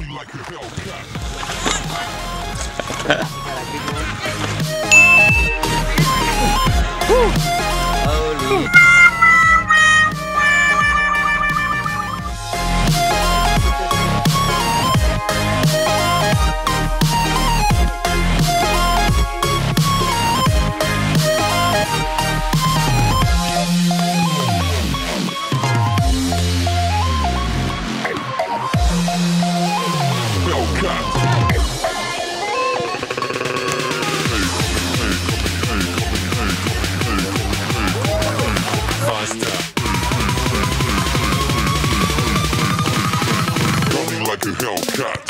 me like. Holy. Like a Hellcat.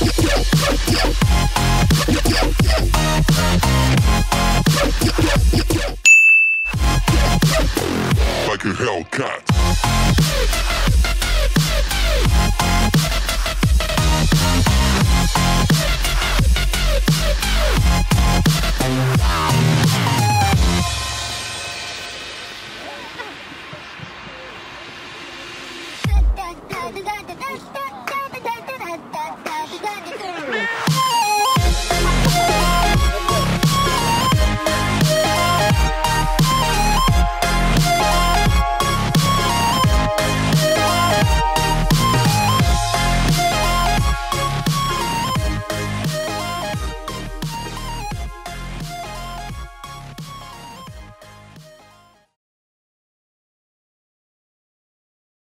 Like a Hellcat. Da da da da da da